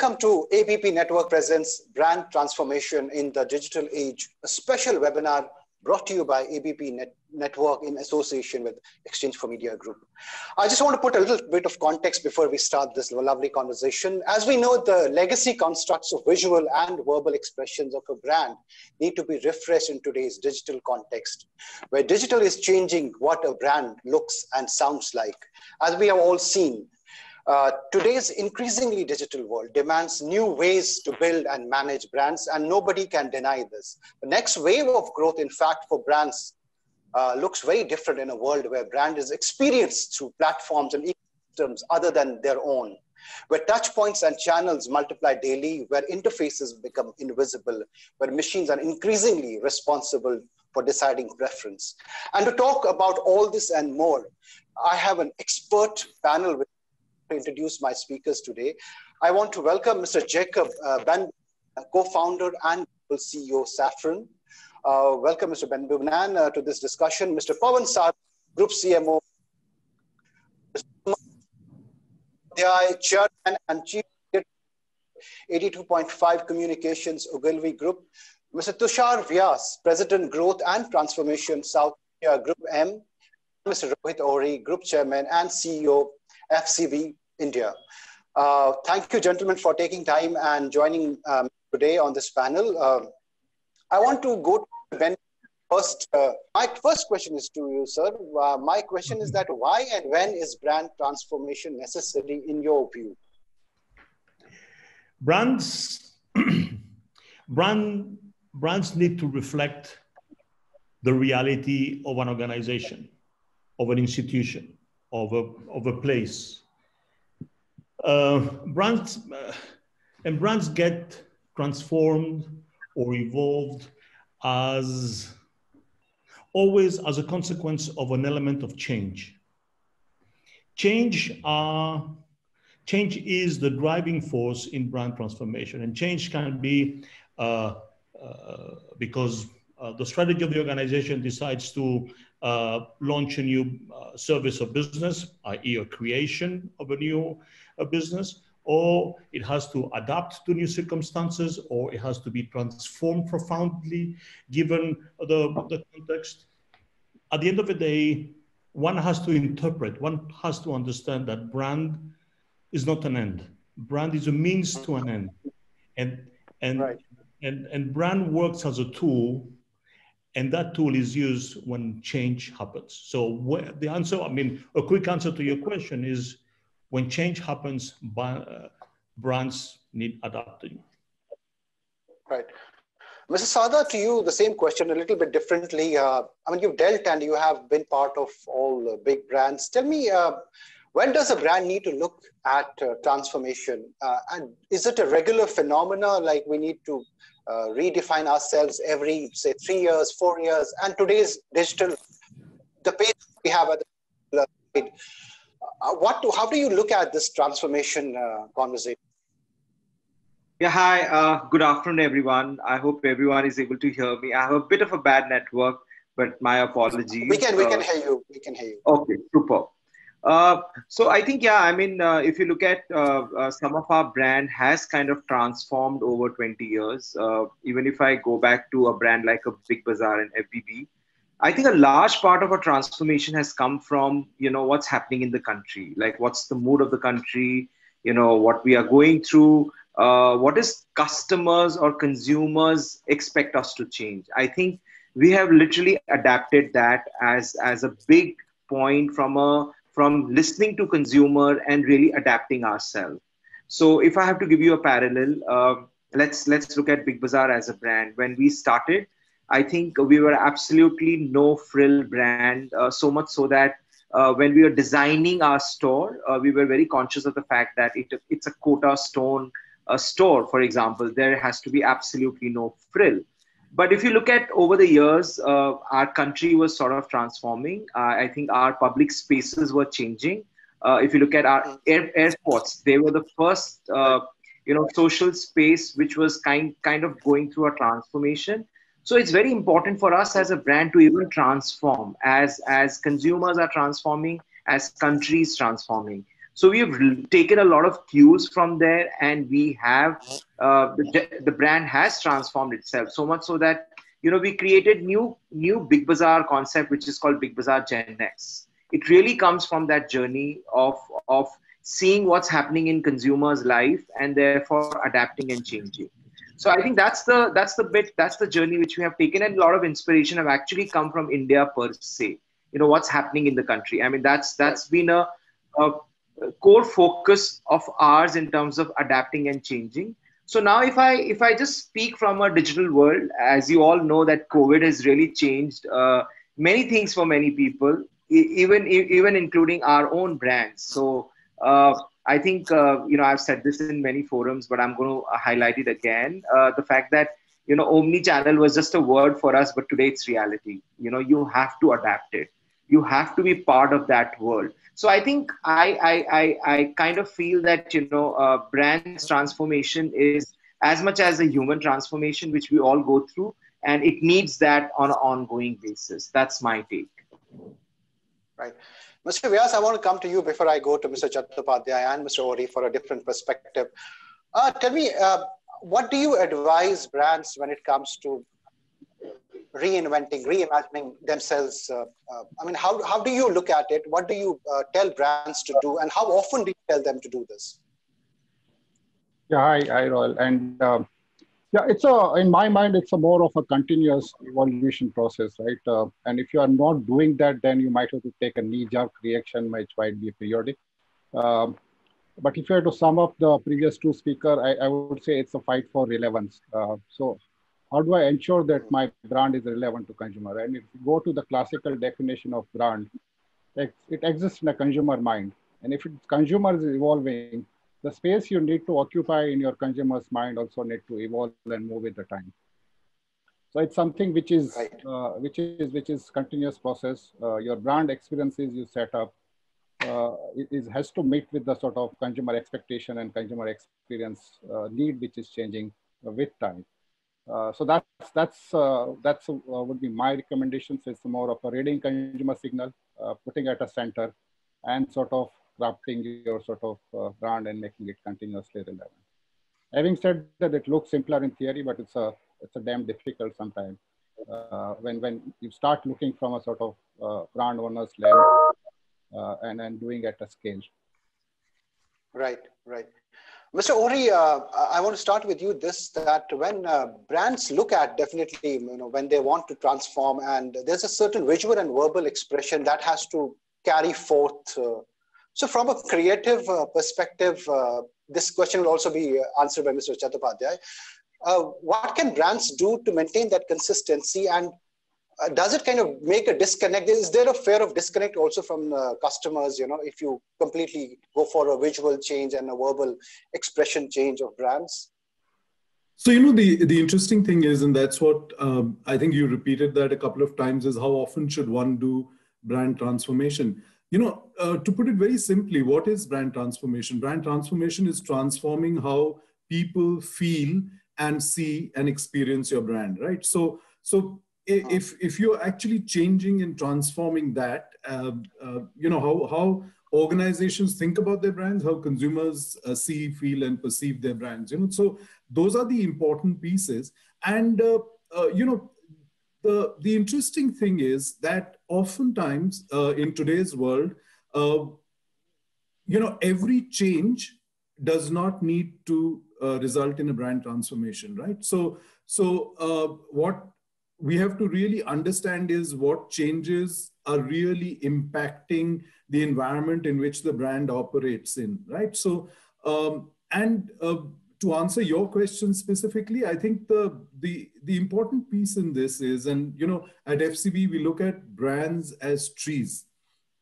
welcome to ABP Network Presents Brand Transformation in the Digital Age, a special webinar brought to you by ABP Net Network in association with exchange4media Group. I just want to put a little bit of context before we start this lovely conversation. As we know, the legacy constructs of visual and verbal expressions of a brand need to be refreshed in today's digital context, where digital is changing what a brand looks and sounds like. As we have all seen, uh, today's increasingly digital world demands new ways to build and manage brands, and nobody can deny this. The next wave of growth, in fact, for brands uh, looks very different in a world where brand is experienced through platforms and ecosystems other than their own, where touch points and channels multiply daily, where interfaces become invisible, where machines are increasingly responsible for deciding preference. And to talk about all this and more, I have an expert panel with to introduce my speakers today. I want to welcome Mr. Jacob uh, Ben, co-founder and CEO Saffron. Uh, welcome, Mr. Benbunan, uh, to this discussion. Mr. Pawan Sarda, Group CMO, the Chairman and Chief 82.5 Communications Ogilvy Group, Mr. Tushar Vyas, President Growth and Transformation South Asia Group M, Mr. Rohit Ohri, Group Chairman and CEO FCB India. Uh, thank you, gentlemen, for taking time and joining um, today on this panel. Uh, I want to go to Ben first. Uh, my first question is to you, sir. Uh, my question is that why and when is brand transformation necessary in your view? Brands, brand, brands need to reflect the reality of an organization, of an institution, of a, of a place, uh, brands uh, and brands get transformed or evolved as always as a consequence of an element of change. Change, uh, change is the driving force in brand transformation, and change can be uh, uh, because uh, the strategy of the organization decides to uh, launch a new service or business, i.e., a creation of a new a business, or it has to adapt to new circumstances, or it has to be transformed profoundly given the, the context. At the end of the day, one has to interpret, one has to understand that brand is not an end. Brand is a means to an end. And, and, right. and, and brand works as a tool and that tool is used when change happens. So the answer, I mean, a quick answer to your question is when change happens, uh, brands need adapting. Right. Mr. Sarda, to you, the same question a little bit differently. Uh, I mean, you've dealt and you have been part of all big brands. Tell me, uh, when does a brand need to look at uh, transformation? Uh, and is it a regular phenomena like we need to redefine ourselves every, say, three years, four years? And today's digital, the pace we have at the what do, how do you look at this transformation uh, conversation? Yeah, hi. Uh, good afternoon, everyone. I hope everyone is able to hear me. I have a bit of a bad network, but my apologies. We can we can uh, hear you. We can hear you. Okay, super. Uh, so I think yeah, I mean, uh, if you look at some of our brand has kind of transformed over 20 years. even if I go back to a brand like a Big Bazaar and FBB, I think a large part of our transformation has come from, you know, what's happening in the country, like what's the mood of the country, you know, what we are going through, uh, what is customers or consumers expect us to change. I think we have literally adapted that as as a big point from a from listening to consumer and really adapting ourselves. So if I have to give you a parallel, uh, let's let's look at Big Bazaar as a brand. When we started, I think we were absolutely no frill brand, uh, so much so that uh, when we were designing our store, uh, we were very conscious of the fact that it, it's a quota stone uh, store, for example. There has to be absolutely no frill. But if you look at over the years, uh, our country was sort of transforming. Uh, I think our public spaces were changing. if you look at our air, airports, they were the first, you know, social space which was kind kind of going through a transformation so it's very important for us as a brand to even transform as as consumers are transforming as countries transforming So we've taken a lot of cues from there, and we have uh, the, the brand has transformed itself so much so that you know we created new new Big Bazaar concept, which is called Big Bazaar Gen X. It really comes from that journey of of seeing what's happening in consumers' life and therefore adapting and changing. So I think that's the that's the bit that's the journey which we have taken, and a lot of inspiration have actually come from India per se. You know what's happening in the country. I mean that's that's been a, a core focus of ours in terms of adapting and changing. So now if I if I just speak from a digital world, as you all know that COVID has really changed uh, many things for many people, even even including our own brands. So I think uh, you know I've said this in many forums, but I'm going to highlight it again. Uh, the fact that you know omni-channel was just a word for us, but today it's reality. You know you have to adapt it. You have to be part of that world. So I think I I I, I kind of feel that you know uh, brand transformation is as much as a human transformation which we all go through, and it needs that on an ongoing basis. That's my take. Right. Mr. Vyas, I want to come to you before I go to Mr. Chattopadhyay and Mr. Ohri for a different perspective. Uh, tell me, uh, what do you advise brands when it comes to reinventing, reimagining themselves? Uh, uh I mean, how, how do you look at it? What do you uh, tell brands to do? And how often do you tell them to do this? Yeah, hi, hi Ruhail. And um, yeah, it's a in my mind, it's a more of a continuous evolution process, right? Uh, and if you are not doing that, then you might have to take a knee-jerk reaction, which might be periodic. Um, but if you were to sum up the previous two speaker, I, I would say it's a fight for relevance. Uh, so how do I ensure that my brand is relevant to consumer? And if you go to the classical definition of brand, it, it exists in a consumer mind. And if it's consumer is evolving, the space you need to occupy in your consumer's mind also need to evolve and move with the time. So it's something which is right. uh, which is which is continuous process. Uh, your brand experiences you set up uh, is has to meet with the sort of consumer expectation and consumer experience uh, need which is changing with time. Uh, so that's that's uh, that's would be my recommendations. It's more of a reading consumer signal, putting at a center, and sort of crafting your sort of uh, brand and making it continuously relevant. Having said that, it looks simpler in theory, but it's a it's a damn difficult sometimes. Uh, when when you start looking from a sort of uh, brand owner's lens uh, and and doing at a scale. Right, right. Mr. Ohri, uh, I want to start with you this, that when uh, brands look at definitely, you know, when they want to transform and there's a certain visual and verbal expression that has to carry forth uh, so from a creative uh, perspective, uh, this question will also be uh, answered by Mr. Chattopadhyay. Uh, what can brands do to maintain that consistency and uh, does it kind of make a disconnect? Is there a fear of disconnect also from customers, you know, if you completely go for a visual change and a verbal expression change of brands? So you know the the interesting thing is, and that's what um, I think you repeated that a couple of times, is how often should one do brand transformation? You know, uh, to put it very simply, what is brand transformation? Brand transformation is transforming how people feel and see and experience your brand, right? So, so if if you're actually changing and transforming that, uh, uh, you know how how organizations think about their brands, how consumers uh, see, feel, and perceive their brands. You know, so those are the important pieces. And uh, uh, you know, the, the interesting thing is that oftentimes uh, in today's world, uh, you know, every change does not need to uh, result in a brand transformation, right? So, so uh, what we have to really understand is what changes are really impacting the environment in which the brand operates in, right? So, um, and uh, to answer your question specifically, I think the, the, the important piece in this is, and you know, at FCB, we look at brands as trees.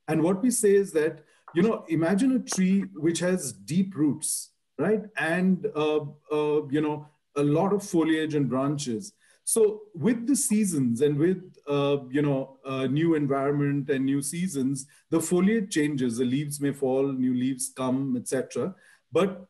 And what we say is that, you know, imagine a tree which has deep roots, right? And, uh, uh, you know, a lot of foliage and branches. So with the seasons and with, uh, you know, new environment and new seasons, the foliage changes, the leaves may fall, new leaves come, etc. But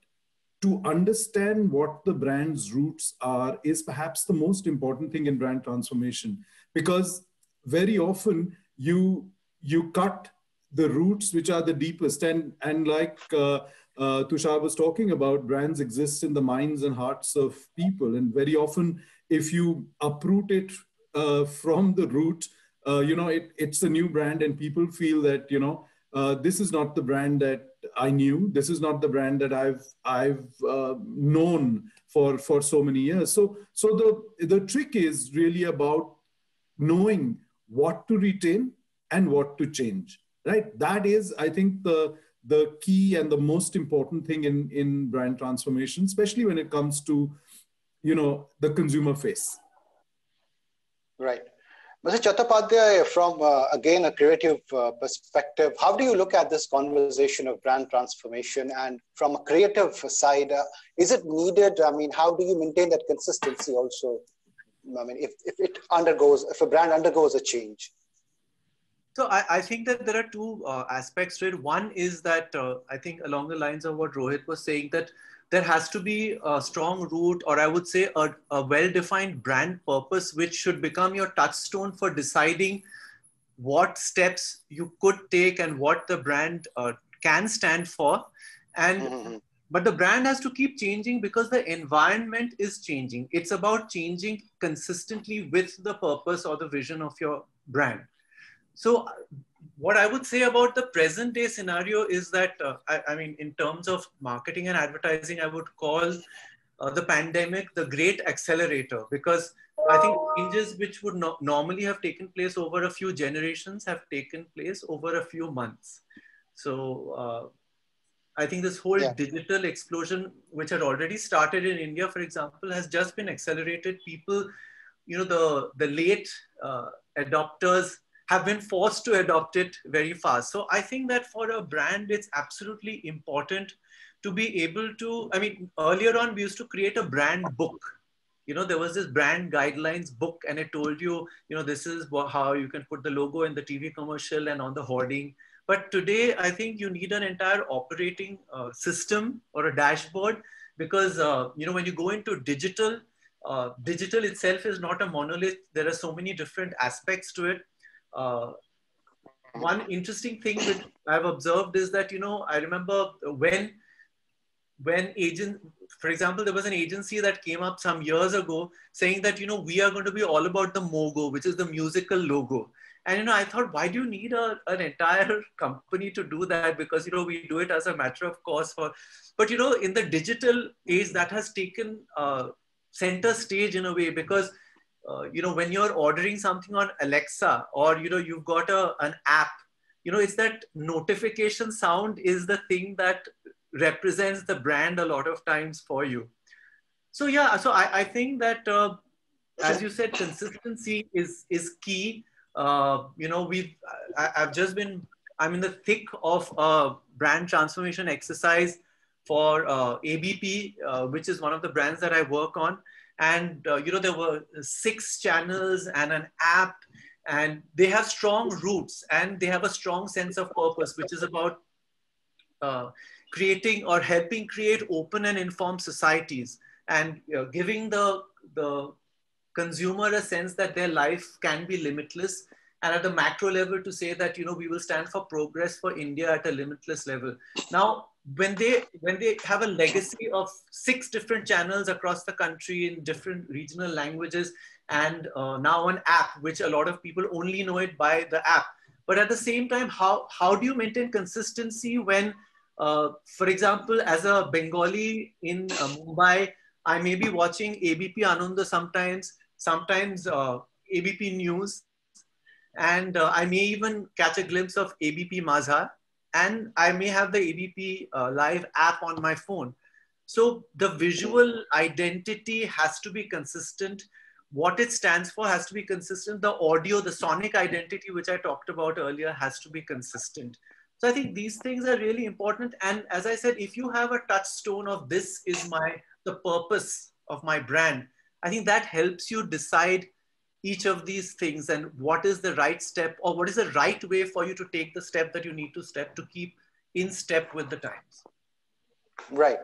to understand what the brand's roots are is perhaps the most important thing in brand transformation because very often you you cut the roots which are the deepest. And, and like uh, uh, Tushar was talking about, brands exist in the minds and hearts of people. And very often, if you uproot it uh, from the root, uh, you know, it, it's a new brand and people feel that, you know, uh, this is not the brand that I knew. This is not the brand that I've I've uh, known for for so many years. So so the the trick is really about knowing what to retain and what to change. Right. That is, I think, the the key and the most important thing in in brand transformation, especially when it comes to you know the consumer face. Right. Mr. Chattopadhyay, from uh, again a creative uh, perspective, how do you look at this conversation of brand transformation? And from a creative side, uh, is it needed? I mean, how do you maintain that consistency also? I mean, if, if it undergoes, if a brand undergoes a change? So I, I think that there are two uh, aspects to it. One is that uh, I think along the lines of what Rohit was saying, that there has to be a strong root or i would say a, a well-defined brand purpose which should become your touchstone for deciding what steps you could take and what the brand uh, can stand for. And mm-hmm. but the brand has to keep changing because the environment is changing. It's about changing consistently with the purpose or the vision of your brand. So what I would say about the present day scenario is that, uh, I, I, mean, in terms of marketing and advertising, I would call uh, the pandemic the great accelerator because I think changes which would no- normally have taken place over a few generations have taken place over a few months. So uh, I think this whole yeah. digital explosion, which had already started in India, for example, has just been accelerated. People, you know, the the late uh, adopters have been forced to adopt it very fast. So I think that for a brand, it's absolutely important to be able to, I mean, earlier on, we used to create a brand book. You know, there was this brand guidelines book, and it told you, you know, this is how you can put the logo in the TV commercial and on the hoarding. But today, I think you need an entire operating uh, system or a dashboard because, uh, you know, when you go into digital, uh, digital itself is not a monolith. There are so many different aspects to it uh, one interesting thing that I've observed is that, you know, I remember when, when agent, for example, there was an agency that came up some years ago saying that, you know, we are going to be all about the MOGO, which is the musical logo. And, you know, I thought, why do you need a, an entire company to do that? Because, you know, we do it as a matter of course for, but, you know, in the digital age that has taken uh, center stage in a way because uh, you know when you're ordering something on alexa or you know you've got a, an app you know it's that notification sound is the thing that represents the brand a lot of times for you. So yeah so i, I think that uh, as you said consistency is is key. Uh, you know we've I, i've just been i'm in the thick of a brand transformation exercise for uh, abp uh, which is one of the brands that i work on and uh, you know there were six channels and an app and they have strong roots and they have a strong sense of purpose which is about uh, creating or helping create open and informed societies and uh, giving the the consumer a sense that their life can be limitless. And at the macro level to say that you know we will stand for progress for india at a limitless level. Now when they when they have a legacy of six different channels across the country in different regional languages and uh, now an app which a lot of people only know it by the app. But at the same time how how do you maintain consistency when uh, for example as a bengali in uh, mumbai i may be watching abp ananda sometimes sometimes uh, abp news and uh, i may even catch a glimpse of abp majha and I may have the ABP uh, Live app on my phone. So the visual identity has to be consistent. What it stands for has to be consistent. The audio, the sonic identity, which I talked about earlier, has to be consistent. So I think these things are really important. And as I said, if you have a touchstone of this is my the purpose of my brand, I think that helps you decide each of these things and what is the right step or what is the right way for you to take the step that you need to step to keep in step with the times. Right.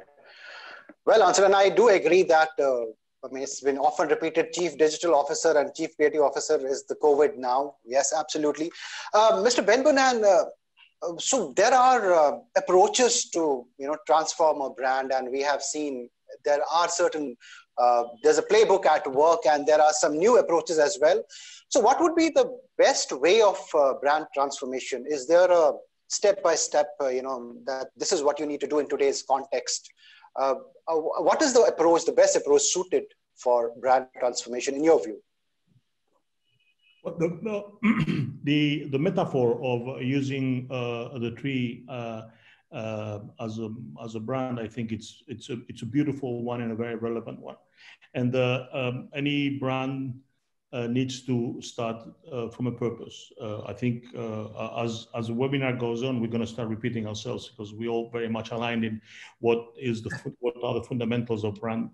Well answer and i do agree that uh, i mean it's been often repeated chief digital officer and chief creative officer is the covid now. Yes absolutely. Uh, mr benbunan uh, uh, so there are uh, approaches to you know transform a brand, and we have seen there are certain uh, there's a playbook at work, and there are some new approaches as well. So, what would be the best way of uh, brand transformation? Is there a step by step, you know, that this is what you need to do in today's context? Uh, what is the approach, the best approach suited for brand transformation in your view? Well, the, the, the, metaphor of using uh, the tree uh, uh, as, a, as a brand, I think it's, it's, a, it's a beautiful one and a very relevant one. And uh, um, any brand uh, needs to start uh, from a purpose. I think as, as the webinar goes on, we're going to start repeating ourselves because we all very much aligned in what is the what are the fundamentals of brand,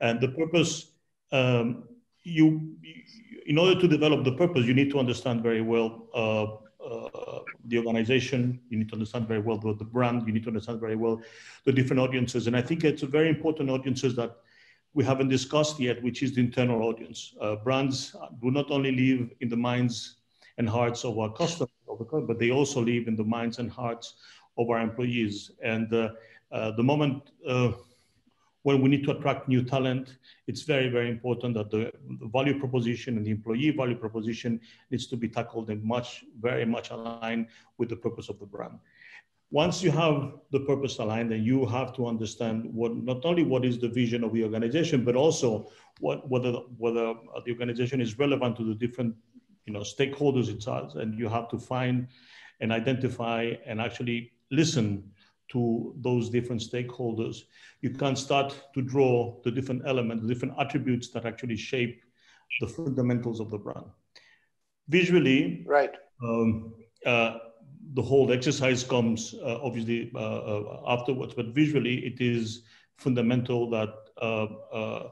and the purpose. Um, you in order to develop the purpose, you need to understand very well uh, uh, the organization. You need to understand very well the, the, brand. You need to understand very well the different audiences. And I think it's very important audiences that we haven't discussed yet, which is the internal audience. Uh, brands do not only live in the minds and hearts of our customers, but they also live in the minds and hearts of our employees. And uh, uh, the moment uh, when we need to attract new talent, it's very, very important that the, the, value proposition and the employee value proposition needs to be tackled and much, very much aligned with the purpose of the brand. Once you have the purpose aligned, then you have to understand what not only what is the vision of the organization, but also what whether whether the organization is relevant to the different you know stakeholders it has, and you have to find and identify and actually listen to those different stakeholders, you can start to draw the different elements, the different attributes that actually shape the fundamentals of the brand. Visually, right. Um, uh, the whole exercise comes uh, obviously uh, uh afterwards, but visually it is fundamental that uh,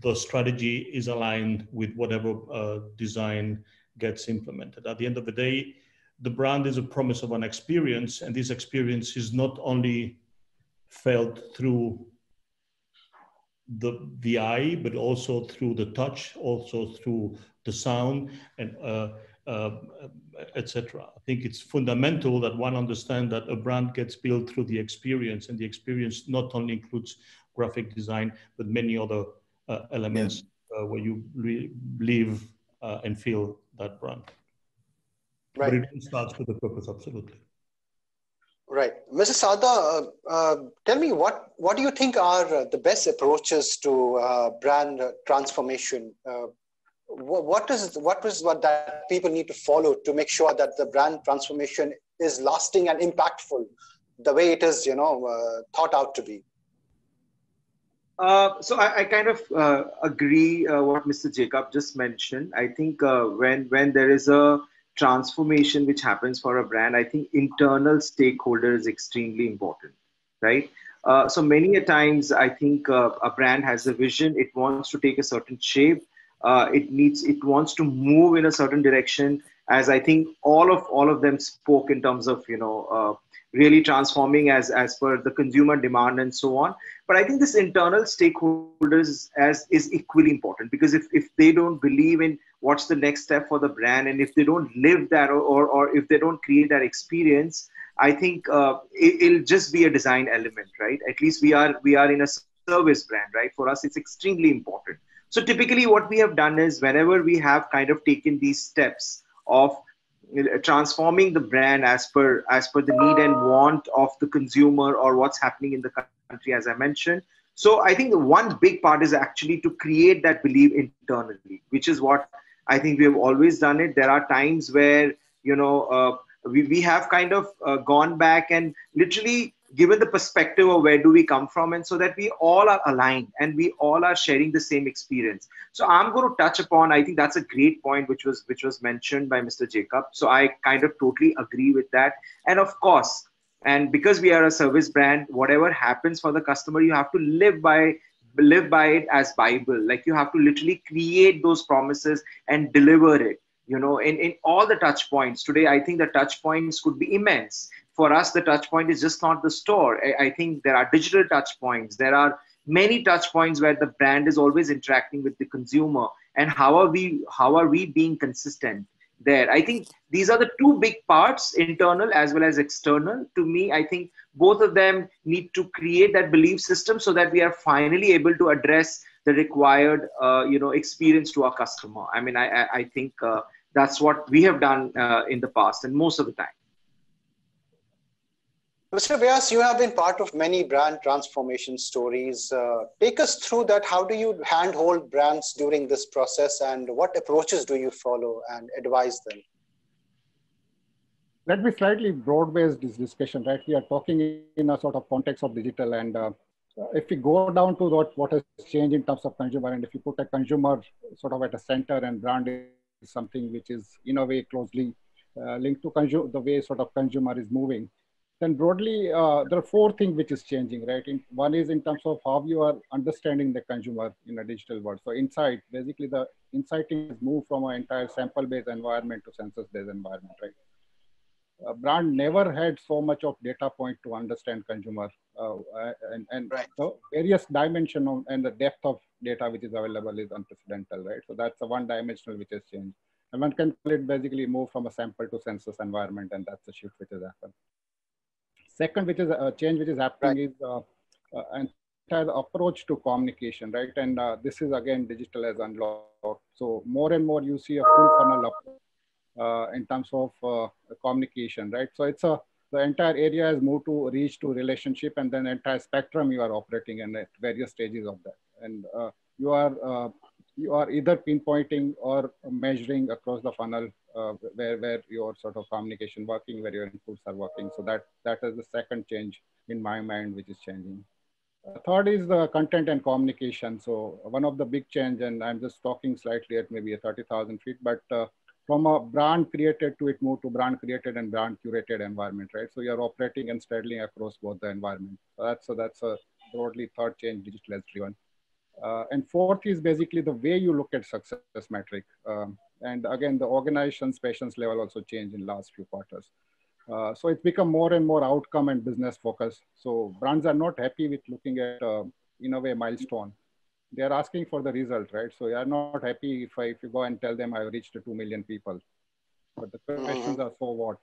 the strategy is aligned with whatever design gets implemented. At the end of the day, the brand is a promise of an experience, and this experience is not only felt through the the eye, but also through the touch, also through the sound, and uh, etc. I think it's fundamental that one understand that a brand gets built through the experience, and the experience not only includes graphic design, but many other uh, elements uh, where you live uh, and feel that brand. Right. But it starts with the purpose, absolutely. Right. Mr. Sarda, uh, uh, tell me what, what do you think are uh, the best approaches to uh, brand transformation? Uh, what, is what is what that people need to follow to make sure that the brand transformation is lasting and impactful the way it is, you know, uh, thought out to be? so I, I, kind of agree what Mr. Jacob just mentioned. I think when when there is a transformation which happens for a brand, I think internal stakeholder is extremely important, right? Uh, so many a times, I think uh, a brand has a vision. It wants to take a certain shape. Uh, it needs. It wants to move in a certain direction. As I think all of all of them spoke in terms of you know uh, really transforming as as per the consumer demand and so on but i think this internal stakeholders as is equally important because if, if they don't believe in what's the next step for the brand and if they don't live that or or, or if they don't create that experience i think uh, it, it'll just be a design element right at least we are we are in a service brand right for us it's extremely important so typically what we have done is whenever we have kind of taken these steps of transforming the brand as per as per the need and want of the consumer or what's happening in the country as i mentioned. So i think the one big part is actually to create that belief internally which is what i think we have always done it. There are times where you know uh, we, we have kind of uh, gone back and literally given the perspective of where do we come from and so that we all are aligned and we all are sharing the same experience. So i'm going to touch upon i think that's a great point which was which was mentioned by mr jacob. So i kind of totally agree with that. And of course and because we are a service brand whatever happens for the customer you have to live by live by it as bible. Like you have to literally create those promises and deliver it you know in, in all the touch points. Today i think the touch points could be immense for us, the touch point is just not the store. I, I think there are digital touch points. There are many touch points where the brand is always interacting with the consumer. And how are we how are we being consistent there. I think these are the two big parts, internal as well as external. To me, I think both of them need to create that belief system so that we are finally able to address the required, uh, you know, experience to our customer. I mean, I, I, I think uh, that's what we have done uh, in the past and most of the time. Mr. Vyas, you have been part of many brand transformation stories. Uh, take us through that. How do you handhold brands during this process and what approaches do you follow and advise them? Let me slightly broad-based this discussion, right? We are talking in a sort of context of digital and uh, if we go down to what, what has changed in terms of consumer and if you put a consumer sort of at a center and brand is something which is in a way closely uh, linked to consumer, the way sort of consumer is moving, then broadly, uh, there are four things which is changing, right? In, one is in terms of how you are understanding the consumer in a digital world. So insight, basically the insighting is moved from an entire sample-based environment to census-based environment, right? A brand never had so much of data point to understand consumer uh, and, and right. so various dimension of, and the depth of data which is available is unprecedented, right? So that's the one dimensional which has changed. And one can call it basically move from a sample to census environment and that's the shift which has happened. Second, which is a change which is happening right. is uh, uh, entire approach to communication, right? And uh, this is again digital as unlocked. So more and more you see a full funnel up uh, in terms of uh, communication, right? So it's a the entire area has moved to reach to relationship and then entire spectrum you are operating in at various stages of that. And uh, you are you are either pinpointing or measuring across the funnel uh, where, where your sort of communication working, where your inputs are working. So that, that is the second change in my mind, which is changing. Uh, third is the content and communication. So one of the big change, and I'm just talking slightly at maybe a 30,000 feet, but uh, from a brand created to it move to brand created and brand curated environment, right? So you're operating and straddling across both the environment. So that's, so that's a broadly third change digital has driven. Uh, and fourth is basically the way you look at success metric. Um, and again, the organization's patience level also changed in last few quarters. Uh, so it's become more and more outcome and business focused. So brands are not happy with looking at, uh, in a way, milestone. They are asking for the result, right? So they are not happy if, I, if you go and tell them I've reached 2 million people. But the questions are, so what?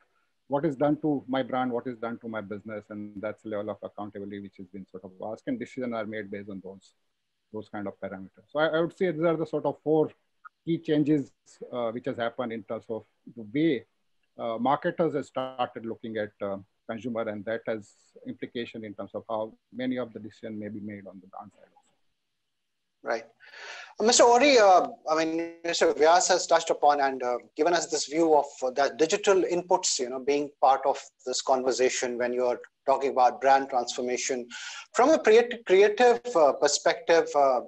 What is done to my brand? What is done to my business? And that's the level of accountability which has been sort of asked and decisions are made based on those those kind of parameters. So I, I, would say these are the sort of four key changes uh, which has happened in terms of the way uh, marketers have started looking at uh, consumer and that has implication in terms of how many of the decision may be made on the brand side. Right. Uh, Mr. Ohri, uh, I mean, Mr. Vyas has touched upon and uh, given us this view of the digital inputs, you know, being part of this conversation when you're talking about brand transformation. From a creative uh, perspective, uh,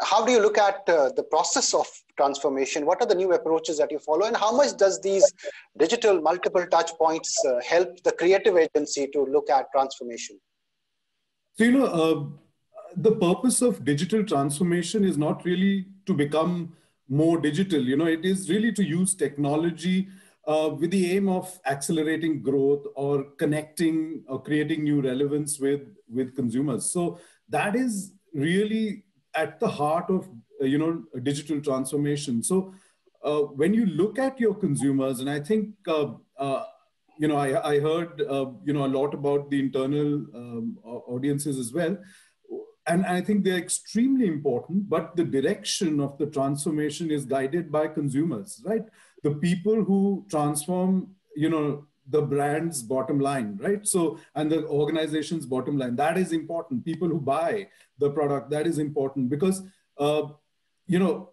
how do you look at the process of transformation? What are the new approaches that you follow, and how much does these digital multiple touch points help the creative agency to look at transformation? So you know the purpose of digital transformation is not really to become more digital. You know, it is really to use technology uh, with the aim of accelerating growth or connecting or creating new relevance with with consumers. So that is really at the heart of uh, you know digital transformation. So uh, when you look at your consumers, and I think uh, uh, you know I, I heard uh, you know a lot about the internal um, audiences as well and I think they're extremely important, but the direction of the transformation is guided by consumers, right? The people who transform, you know, the brand's bottom line, right? So, and the organization's bottom line, that is important. People who buy the product, that is important because, uh, you know,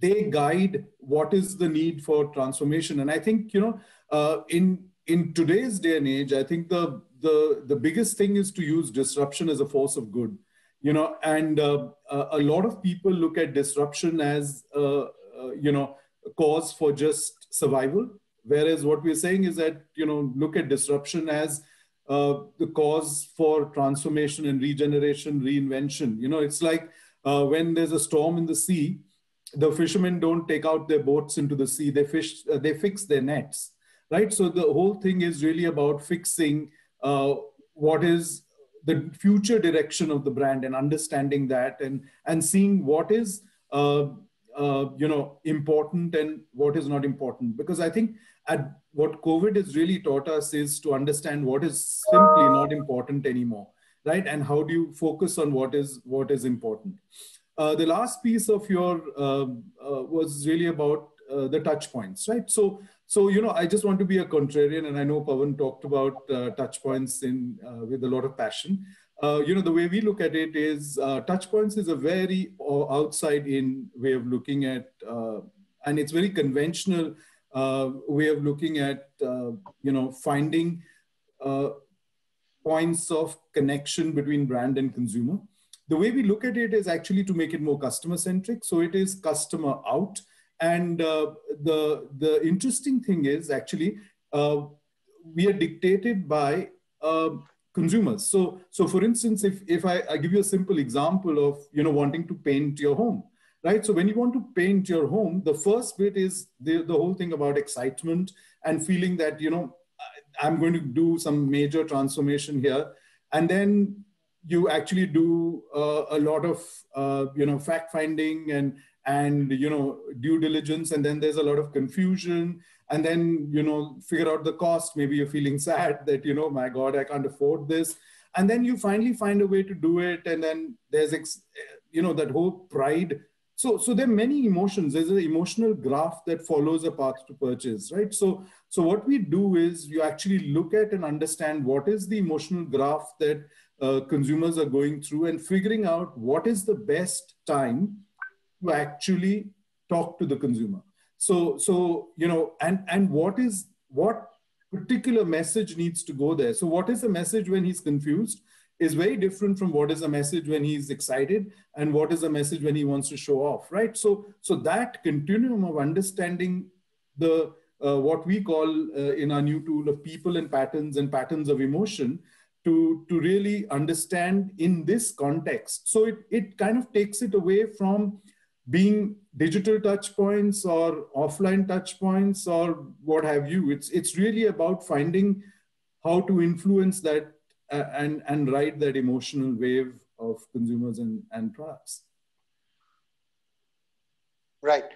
they guide what is the need for transformation. And I think, you know, uh, in in today's day and age, I think the the the biggest thing is to use disruption as a force of good you know and uh, a lot of people look at disruption as uh, uh, you know cause for just survival. Whereas what we're saying is that you know look at disruption as uh, the cause for transformation and regeneration reinvention. You know it's like uh, when there's a storm in the sea the fishermen don't take out their boats into the sea. They fish uh, they fix their nets right? So the whole thing is really about fixing what is the future direction of the brand and understanding that and and seeing what is uh, you know important and what is not important. Because i think at what covid has really taught us is to understand what is simply not important anymore right? And how do you focus on what is what is important? Uh, the last piece of your uh, uh was really about uh, the touch points right? So so you know i just want to be a contrarian and i know pawan talked about touch points in with a lot of passion uh, you know, the way we look at it is uh, touch points is a very uh, outside in way of looking at, uh, and it's very conventional uh, way of looking at, you know, finding points of connection between brand and consumer. The way we look at it is actually to make it more customer centric. So it is customer out. And the, the interesting thing is actually, we are dictated by consumers. So, so for instance, if, if I, I give you a simple example of, you know, wanting to paint your home, right? So when you want to paint your home, the first bit is the, the whole thing about excitement and feeling that, you know, I'm going to do some major transformation here. And then you actually do uh, a lot of, uh, you know, fact finding and, and, you know, due diligence. And then there's a lot of confusion and then you know figure out the cost. Maybe you're feeling sad that you know my god i can't afford this. And then you finally find a way to do it. And then there's ex- you know that whole pride. So so there are many emotions. There's an emotional graph that follows a path to purchase right? So so what we do is you actually look at and understand what is the emotional graph that uh, consumers are going through and figuring out what is the best time to actually talk to the consumer so so you know and and what is what particular message needs to go there? So what is the message when he's confused is very different from what is a message when he's excited and what is a message when he wants to show off right? So so that continuum of understanding the uh, what we call uh, in our new tool of people and patterns and patterns of emotion to to really understand in this context. So it it kind of takes it away from being digital touch points or offline touch points or what have you it's it's really about finding how to influence that uh, and and ride that emotional wave of consumers and and products. Right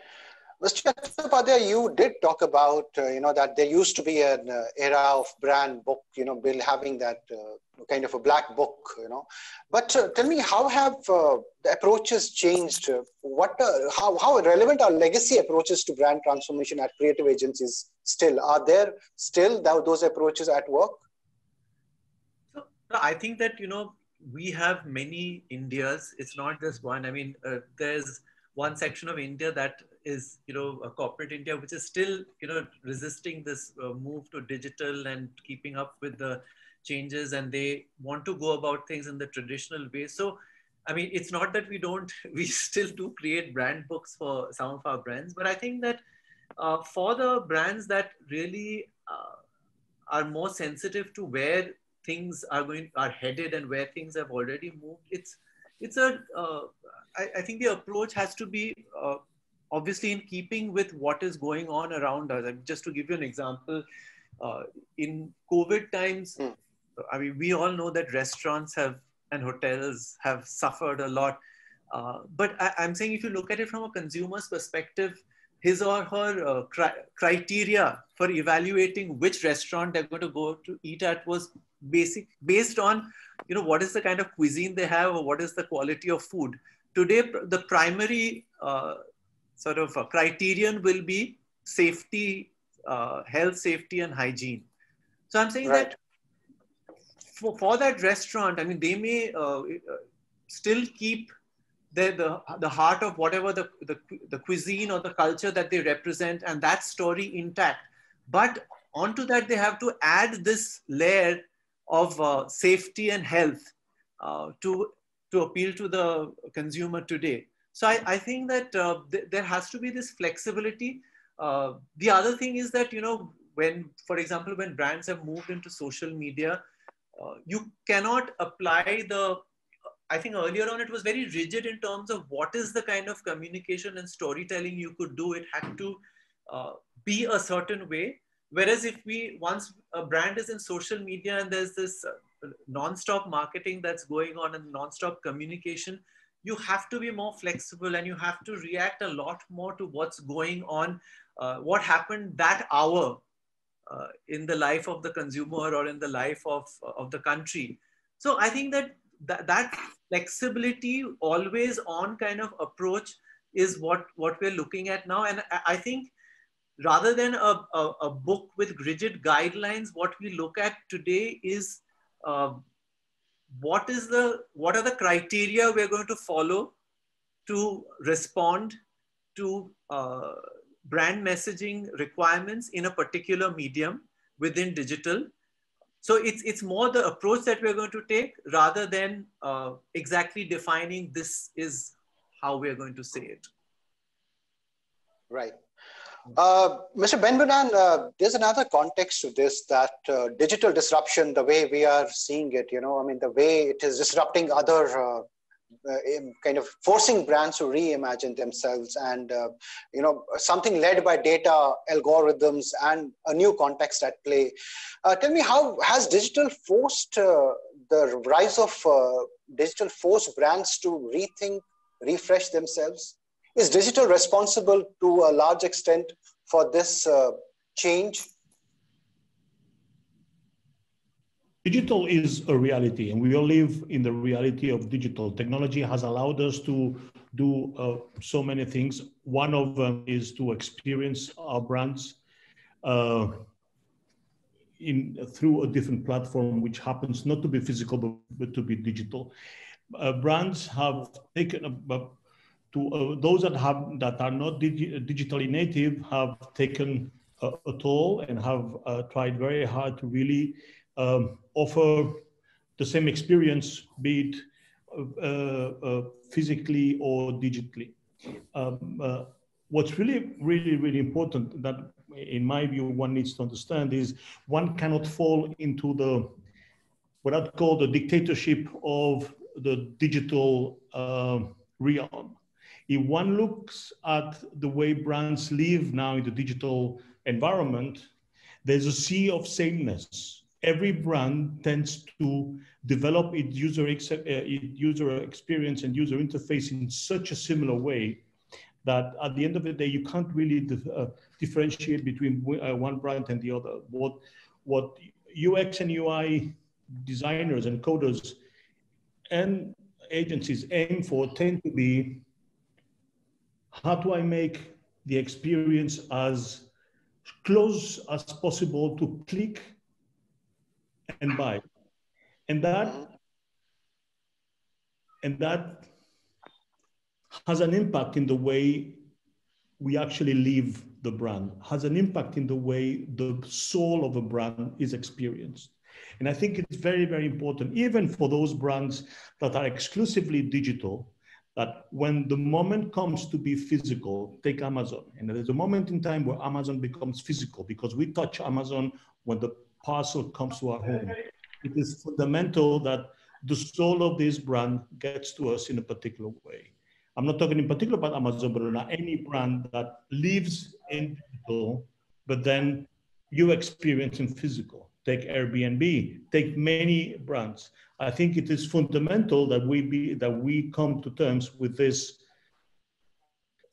Mr. Chattopadhyay, you did talk about, uh, you know, that there used to be an uh, era of brand book, you know, Bill having that uh, kind of a black book, you know. But uh, tell me, how have uh, the approaches changed? What, uh, how, how relevant are legacy approaches to brand transformation at creative agencies still? Are there still those approaches at work? So, I think that, you know, we have many Indias. It's not just one. I mean, there's one section of India that is you know a corporate India, which is still you know resisting this uh, move to digital and keeping up with the changes, and they want to go about things in the traditional way. So, I mean, it's not that we don't, we still do create brand books for some of our brands, but I think that uh, for the brands that really uh, are more sensitive to where things are going are headed and where things have already moved, it's it's a uh, I, think the approach has to be uh, obviously in keeping with what is going on around us. just to give you an example, uh, in COVID times, mm. I mean, we all know that restaurants have and hotels have suffered a lot. Uh, but I, am saying if you look at it from a consumer's perspective, his or her uh, cri- criteria for evaluating which restaurant they're going to go to eat at was basic based on you know what is the kind of cuisine they have or what is the quality of food today the primary uh, sort of a criterion will be safety, uh, health, safety, and hygiene. So I'm saying right. that for, for that restaurant, I mean, they may uh, uh, still keep the, the, the heart of whatever the, the, the cuisine or the culture that they represent and that story intact. But onto that, they have to add this layer of uh, safety and health uh, to, to appeal to the consumer today. So I, I think that uh, th there has to be this flexibility. Uh, the other thing is that, you know, when, for example, when brands have moved into social media, uh, you cannot apply the, I think earlier on it was very rigid in terms of what is the kind of communication and storytelling you could do. It had to uh, be a certain way. Whereas if we, once a brand is in social media and there's this uh, non-stop marketing that's going on and non-stop communication, you have to be more flexible and you have to react a lot more to what's going on, uh, what happened that hour uh, in the life of the consumer or in the life of, of the country. So I think that that, that flexibility, always on kind of approach is what, what we're looking at now. And I think rather than a, a, a book with rigid guidelines, what we look at today is uh, what is the what are the criteria we're going to follow to respond to uh, brand messaging requirements in a particular medium within digital? So it's it's more the approach that we're going to take rather than uh, exactly defining this is how we're going to say it. Right uh, Mr. Benbunan, uh, there's another context to this that uh, digital disruption, the way we are seeing it, you know, I mean, the way it is disrupting other uh, uh, kind of forcing brands to reimagine themselves and, you know, something led by data, algorithms, and a new context at play. tell me, how has digital forced the rise of digital forced brands to rethink, refresh themselves? Is digital responsible to a large extent for this uh, change? Digital is a reality, and we all live in the reality of digital. Technology has allowed us to do uh, so many things. One of them is to experience our brands uh, in through a different platform, which happens not to be physical but, but to be digital. Uh, brands have taken to uh, those that have that are not digi digitally native have taken a, a toll and have uh, tried very hard to really um, offer the same experience, be it uh, uh physically or digitally. Um, uh, what's really, really, really important that, in my view, one needs to understand is one cannot fall into the what I'd call the dictatorship of the digital uh, realm if one looks at the way brands live now in the digital environment, there's a sea of sameness. Every brand tends to develop its user, ex- uh, user experience and user interface in such a similar way that at the end of the day, you can't really uh, differentiate between uh, one brand and the other. What, what UX and UI designers and coders and agencies aim for tend to be how do I make the experience as close as possible to click and buy? And that and that has an impact in the way we actually live the brand, has an impact in the way the soul of a brand is experienced. And I think it's very, very important, even for those brands that are exclusively digital, that when the moment comes to be physical, take Amazon. And there's a moment in time where Amazon becomes physical because we touch Amazon when the parcel comes to our home. It is fundamental that the soul of this brand gets to us in a particular way. I'm not talking in particular about Amazon, but any brand that lives in digital, but then you experience in physical. Take Airbnb, take many brands. I think it is fundamental that we be that we come to terms with this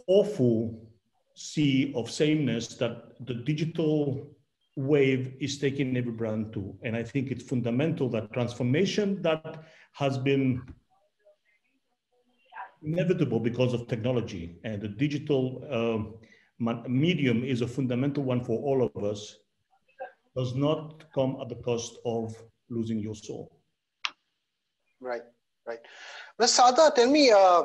awful sea of sameness that the digital wave is taking every brand to. And I think it's fundamental that transformation that has been inevitable because of technology and the digital uh, medium is a fundamental one for all of us does not come at the cost of losing your soul. Right, right. Ms. Sarda, tell me, uh,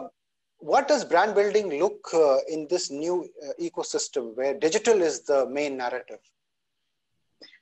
what does brand building look uh, in this new uh, ecosystem where digital is the main narrative?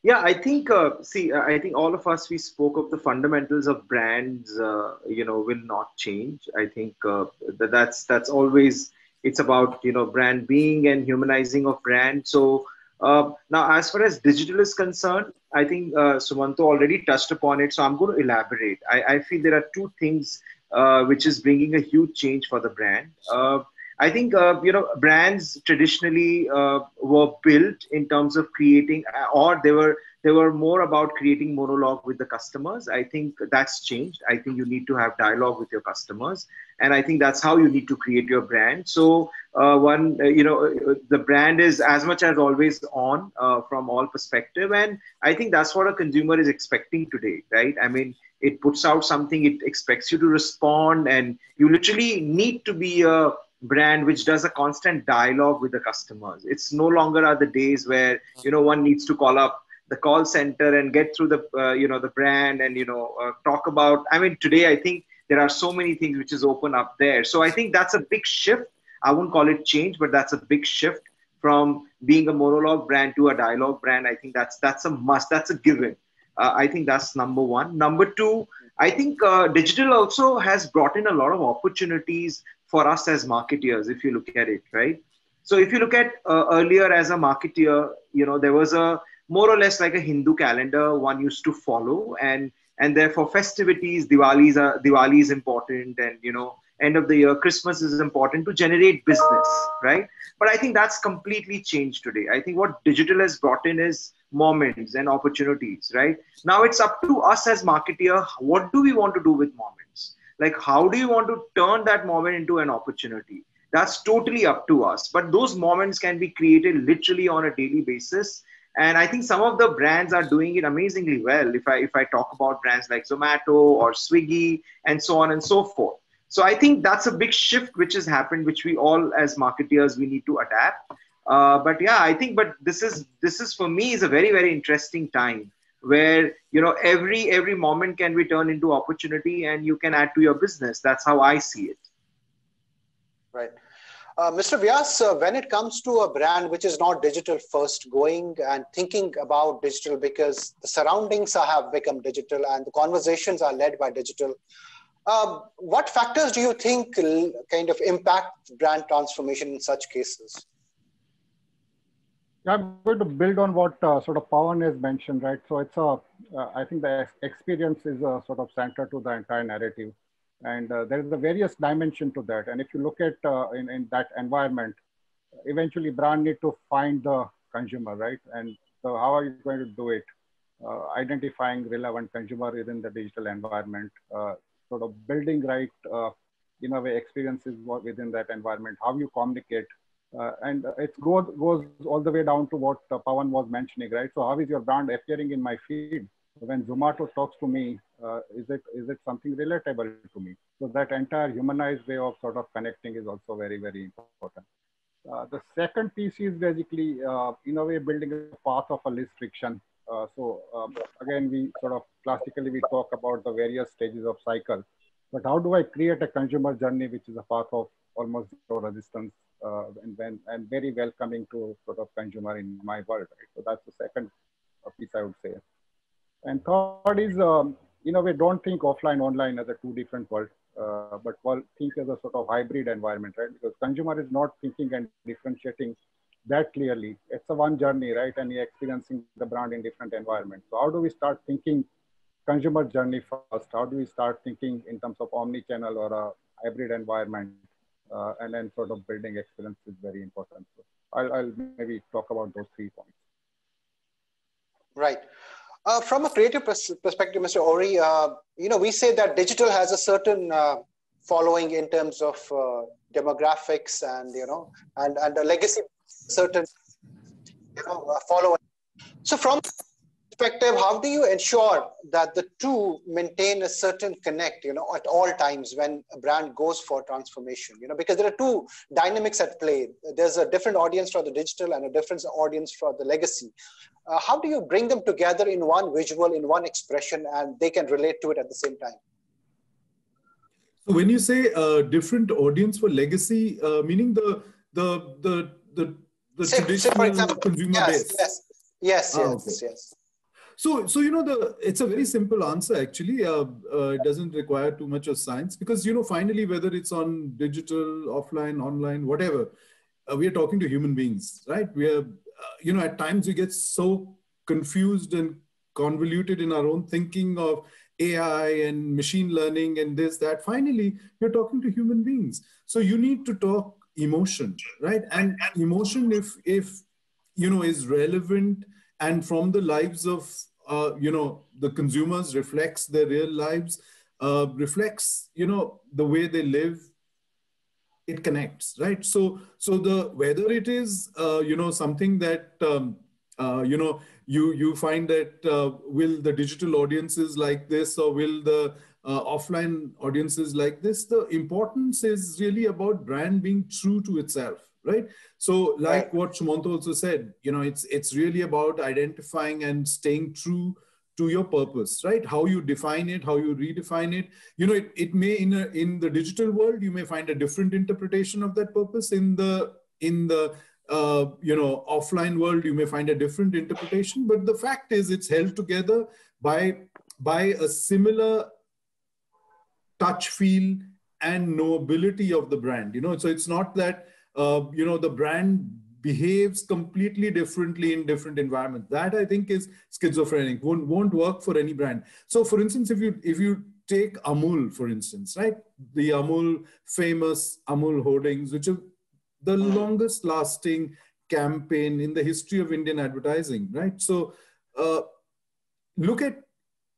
Yeah, I think, uh, see, I think all of us, we spoke of the fundamentals of brands, uh, you know, will not change. I think uh, that that's, that's always, it's about, you know, brand being and humanizing of brand. So now, as far as digital is concerned, I think uh, Sumanta already touched upon it, so I'm going to elaborate. I, I feel there are two things uh, which is bringing a huge change for the brand. Uh, I think uh, you know brands traditionally uh, were built in terms of creating, uh, or they were they were more about creating monologue with the customers. I think that's changed. I think you need to have dialogue with your customers, and I think that's how you need to create your brand. So uh, one, uh, you know, uh, the brand is as much as always on uh, from all perspective, and I think that's what a consumer is expecting today, right? I mean, it puts out something, it expects you to respond, and you literally need to be a brand which does a constant dialogue with the customers. It's no longer are the days where you know one needs to call up the call center and get through the uh, you know the brand and you know uh, talk about i mean today i think there are so many things which is open up there. So i think that's a big shift. I wouldn't call it change but that's a big shift from being a monologue brand to a dialogue brand. I think that's that's a must. That's a given. Uh, i think that's number one. Number two i think uh, digital also has brought in a lot of opportunities for us as marketeers if you look at it right? So if you look at uh, earlier as a marketeer you know there was a more or less like a Hindu calendar one used to follow, and and therefore festivities, Diwali's are Diwali is important, and you know end of the year Christmas is important to generate business, right? But I think that's completely changed today. I think what digital has brought in is moments and opportunities, right? Now it's up to us as marketeer. What do we want to do with moments? Like how do you want to turn that moment into an opportunity? That's totally up to us. But those moments can be created literally on a daily basis and i think some of the brands are doing it amazingly well if i if i talk about brands like zomato or swiggy and so on and so forth. So i think that's a big shift which has happened which we all as marketeers we need to adapt. Uh, but yeah i think but this is this is for me is a very very interesting time where you know every every moment can be turned into opportunity and you can add to your business. That's how i see it. Right uh, Mr. Vyas, uh, when it comes to a brand which is not digital first, going and thinking about digital because the surroundings have become digital and the conversations are led by digital, uh, what factors do you think kind of impact brand transformation in such cases? I'm going to build on what uh, sort of Pawan has mentioned, right? So it's a, uh, I think the experience is a sort of center to the entire narrative and uh, there is a various dimension to that and if you look at uh, in, in that environment eventually brand need to find the consumer right and so how are you going to do it uh, identifying relevant consumer within the digital environment uh, sort of building right uh, in a way experiences within that environment how you communicate uh, and it goes, goes all the way down to what Pawan was mentioning, right? So how is your brand appearing in my feed? When Zomato talks to me, uh, is it is it something relatable to me? So that entire humanized way of sort of connecting is also very very important. Uh, the second piece is basically uh, in a way building a path of a least friction. Uh, so um, again, we sort of classically we talk about the various stages of cycle, but how do I create a consumer journey which is a path of almost zero resistance uh, and when and very welcoming to sort of consumer in my world, right? So that's the second piece I would say. And third is, um, in a way, don't think offline, online as a two different world, uh, but well, think as a sort of hybrid environment, right? Because consumer is not thinking and differentiating that clearly. It's a one journey, right? And you're experiencing the brand in different environments. So how do we start thinking consumer journey first? How do we start thinking in terms of omni-channel or a hybrid environment? Uh, and then sort of building experience is very important. So I'll, I'll maybe talk about those three points. Right. Uh, from a creative pers- perspective, Mr. Ohri, uh, you know, we say that digital has a certain uh, following in terms of uh, demographics and you know, and and a legacy, certain you know, uh, following. So, from perspective, how do you ensure that the two maintain a certain connect, you know, at all times when a brand goes for transformation, you know, because there are two dynamics at play. There's a different audience for the digital and a different audience for the legacy. Uh, how do you bring them together in one visual, in one expression, and they can relate to it at the same time? So when you say uh, different audience for legacy, uh, meaning the the the the, the say, traditional say example, consumer yes, base. Yes, yes, ah, yes, okay. yes. So, so you know, the it's a very simple answer actually. Uh, uh, it doesn't require too much of science because you know, finally, whether it's on digital, offline, online, whatever, uh, we are talking to human beings, right? We are, uh, you know, at times we get so confused and convoluted in our own thinking of AI and machine learning and this that. Finally, you're talking to human beings, so you need to talk emotion, right? And emotion, if if you know, is relevant and from the lives of uh, you know the consumers reflects their real lives uh, reflects you know the way they live it connects right? So so the whether it is uh, you know something that um, uh, you know you you find that uh, will the digital audiences like this or will the uh, offline audiences like this the importance is really about brand being true to itself right? So like right. what Sumanta also said you know it's it's really about identifying and staying true to your purpose right? How you define it how you redefine it. You know it, it may in a, in the digital world you may find a different interpretation of that purpose. In the in the uh, you know offline world you may find a different interpretation. But the fact is it's held together by by a similar touch feel and knowability of the brand. You know so it's not that uh, you know the brand behaves completely differently in different environments. That I think is schizophrenic. Won't won't work for any brand. So, for instance, if you if you take Amul, for instance, right, the Amul famous Amul hoardings, which are the mm-hmm. longest lasting campaign in the history of Indian advertising, right? So, uh, look at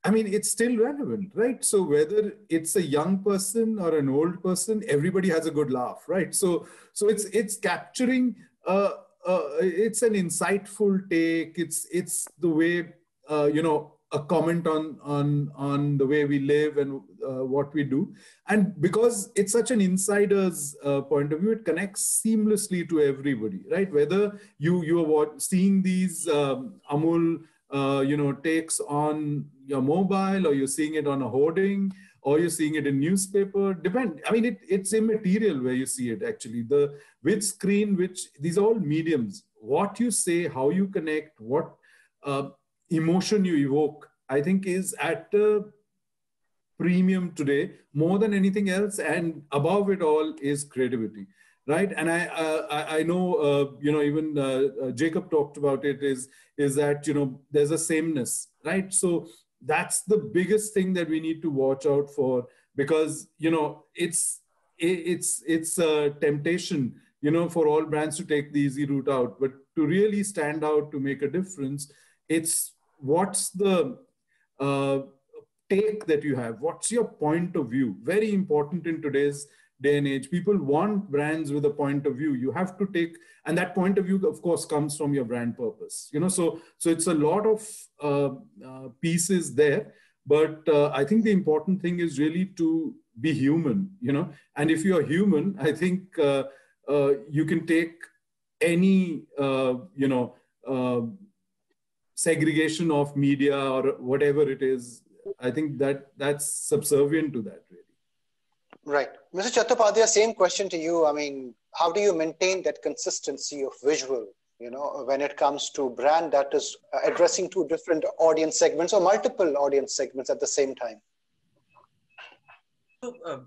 I mean, it's still relevant, right? So whether it's a young person or an old person, everybody has a good laugh, right? So, so it's it's capturing uh, uh, it's an insightful take. It's it's the way uh, you know a comment on on on the way we live and uh, what we do and because it's such an insider's uh, point of view it connects seamlessly to everybody right whether you you are seeing these um, amul uh, you know takes on your mobile or you're seeing it on a hoarding or you're seeing it in newspaper. Depend i mean it, it's immaterial where you see it actually. The which screen which these are all mediums. What you say how you connect what uh, emotion you evoke i think is at a premium today more than anything else and above it all is creativity right? And i uh, I, I, know uh, you know even uh, uh, jacob talked about it is is that you know there's a sameness right? So that's the biggest thing that we need to watch out for because you know it's it's it's a temptation you know for all brands to take the easy route out. But to really stand out to make a difference it's what's the uh, take that you have. What's your point of view? Very important in today's day and age people want brands with a point of view. You have to take and that point of view of course comes from your brand purpose you know? So so it's a lot of uh, uh, pieces there but uh, i think the important thing is really to be human you know? And if you're human i think uh, uh, you can take any uh, you know segregation of media or whatever it is i think that that's subservient to that really Right. Mr. Chattopadhyay, same question to you. I mean, how do you maintain that consistency of visual, you know, when it comes to brand that is addressing two different audience segments or multiple audience segments at the same time? So, uh,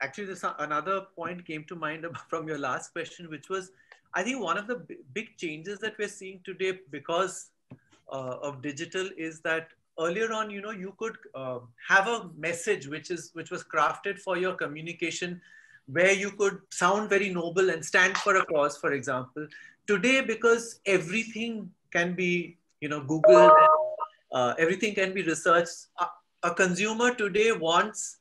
actually, this another point came to mind from your last question, which was, I think one of the big changes that we're seeing today because uh, of digital is that earlier on, you know, you could uh, have a message which is which was crafted for your communication, where you could sound very noble and stand for a cause, for example. Today, because everything can be, you know, Google, uh, everything can be researched. A, a consumer today wants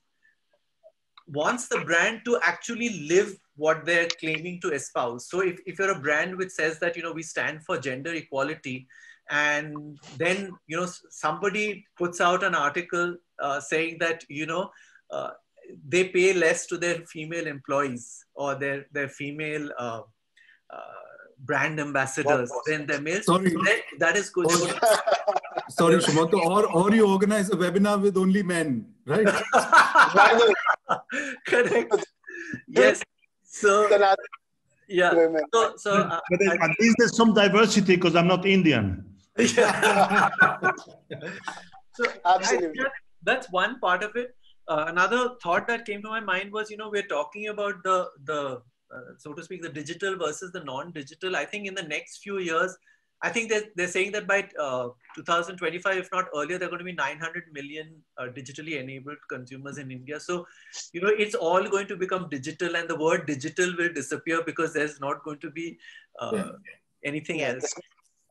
wants the brand to actually live what they're claiming to espouse. So if, if you're a brand which says that, you know, we stand for gender equality, and then you know somebody puts out an article uh, saying that you know uh, they pay less to their female employees or their their female uh, uh brand ambassadors than their males. Sorry. That, that is good. Sorry. Sumanta, or or you organize a webinar with only men right? Correct. Yes. So yeah. so, so uh, but at least there's some diversity because i'm not indian yeah. so absolutely that's one part of it. Uh, another thought that came to my mind was you know we're talking about the the uh, so to speak the digital versus the non-digital. I think in the next few years i think they're, they're saying that by uh, 2025 if not earlier there are going to be 900 million uh, digitally enabled consumers in india. So you know it's all going to become digital and the word digital will disappear because there's not going to be uh, yeah. anything yeah, else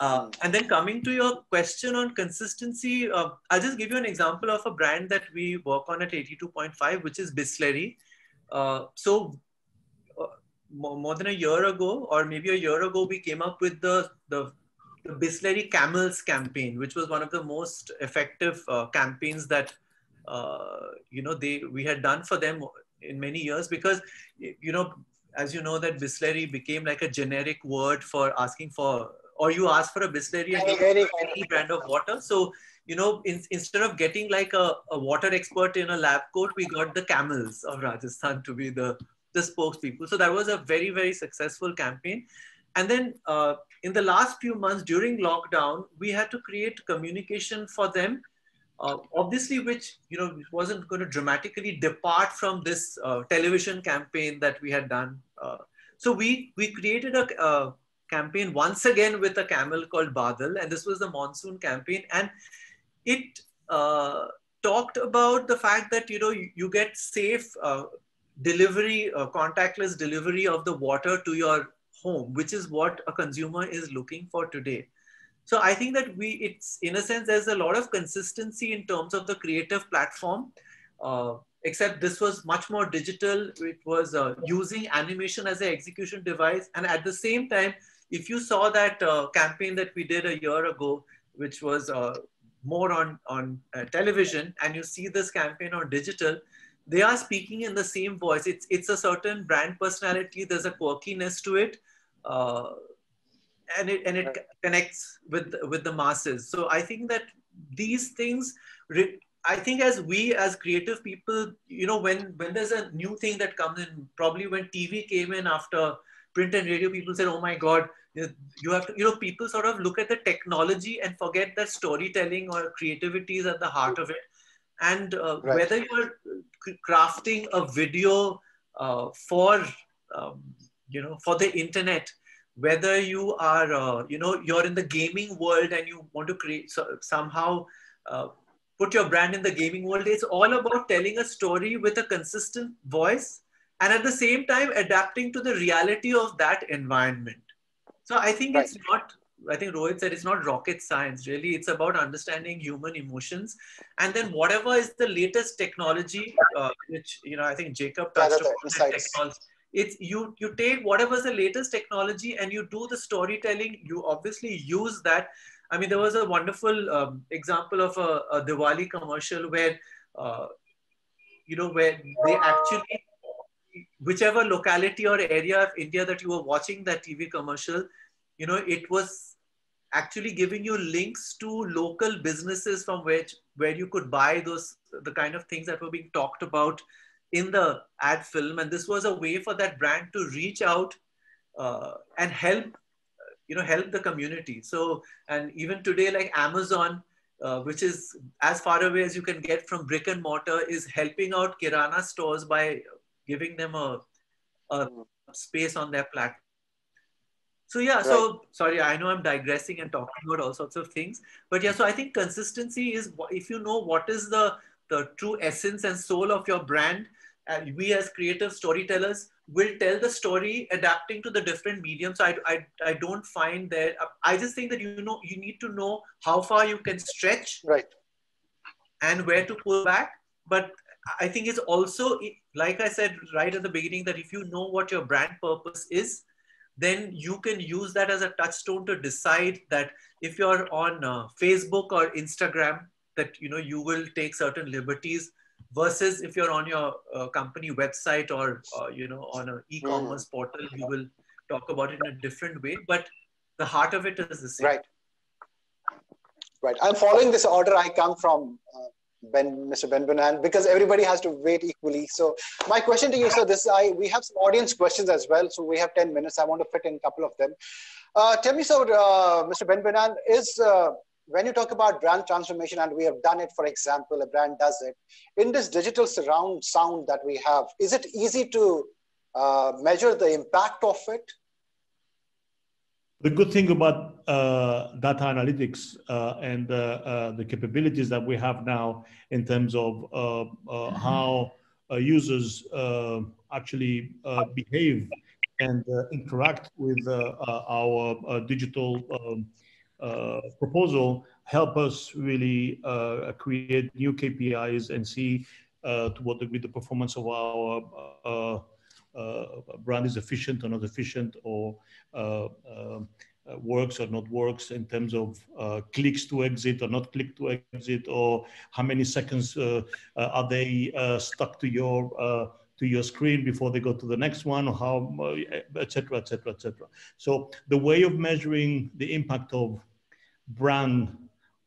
Uh, and then coming to your question on consistency, uh, I'll just give you an example of a brand that we work on at 82.5, which is Bisleri. Uh, so uh, more than a year ago, or maybe a year ago, we came up with the, the, the Bisleri Camels campaign, which was one of the most effective uh, campaigns that uh, you know they we had done for them in many years because you know as you know that Bisleri became like a generic word for asking for or you ask for a Bisleri and any, any brand of water. So, you know, in, instead of getting like a, a water expert in a lab coat, we got the camels of Rajasthan to be the, the spokespeople. So that was a very, very successful campaign. And then uh, in the last few months during lockdown, we had to create communication for them, uh, obviously, which you know wasn't going to dramatically depart from this uh, television campaign that we had done. Uh, so we we created a, uh, campaign once again with a camel called Badal, and this was the monsoon campaign, and it uh, talked about the fact that you know you, you get safe uh, delivery, uh, contactless delivery of the water to your home, which is what a consumer is looking for today. So I think that we, it's in a sense, there's a lot of consistency in terms of the creative platform. Uh, except this was much more digital. It was uh, using animation as an execution device. And at the same time, if you saw that uh, campaign that we did a year ago, which was uh, more on, on uh, television, and you see this campaign on digital, they are speaking in the same voice. It's, it's a certain brand personality, there's a quirkiness to it. Uh, and it, and it connects with, with the masses. So I think that these things, I think as we as creative people, you know, when, when there's a new thing that comes in, probably when TV came in after print and radio, people said, oh my God, you have to you know people sort of look at the technology and forget that storytelling or creativity is at the heart of it and uh, right. whether you're crafting a video uh, for um, you know for the internet whether you are uh, you know you're in the gaming world and you want to create so, somehow uh, put your brand in the gaming world it's all about telling a story with a consistent voice and at the same time adapting to the reality of that environment so I think right. it's not, I think Rohit said it's not rocket science, really. It's about understanding human emotions. And then whatever is the latest technology, uh, which, you know, I think Jacob touched upon it's you you take whatever's the latest technology and you do the storytelling you obviously use that i mean there was a wonderful um, example of a, a diwali commercial where uh, you know where they actually whichever locality or area of India that you were watching that TV commercial, you know, it was actually giving you links to local businesses from which where you could buy those the kind of things that were being talked about in the ad film. And this was a way for that brand to reach out uh, and help you know help the community. So and even today like amazon uh, which is as far away as you can get from brick and mortar is helping out kirana stores by giving them a, a hmm. space on their platform. So yeah, right. so sorry, I know I'm digressing and talking about all sorts of things, but yeah, so I think consistency is if you know what is the the true essence and soul of your brand, and we as creative storytellers will tell the story adapting to the different mediums. So I, I, I don't find that uh, I just think that you know you need to know how far you can stretch, right, and where to pull back. But I think it's also, like I said right at the beginning, that if you know what your brand purpose is, then you can use that as a touchstone to decide that if you're on uh, Facebook or Instagram, that you know you will take certain liberties versus if you're on your uh, company website or uh, you know on an e-commerce mm. portal, you will talk about it in a different way. But the heart of it is the same. Right. Right. I'm following this order. I come from uh, Ben, Mr. Benbunan, because everybody has to wait equally. So my question to you, sir, this I we have some audience questions as well. So we have 10 minutes. I want to fit in a couple of them. Uh, tell me, so uh, Mr. Benbunan, is uh, when you talk about brand transformation, and we have done it, for example, a brand does it, in this digital surround sound that we have, is it easy to uh, measure the impact of it? The good thing about uh, data analytics uh, and uh, uh the capabilities that we have now in terms of uh, how users actually behave and interact with our digital um, proposal help us really create new KPIs and see to what degree the performance of our uh, uh, brand is efficient or not efficient or works or not works in terms of uh, clicks to exit or not click to exit or how many seconds uh, uh, are they stuck to your to your screen before they go to the next one or how etc etc etc so the way of measuring the impact of brand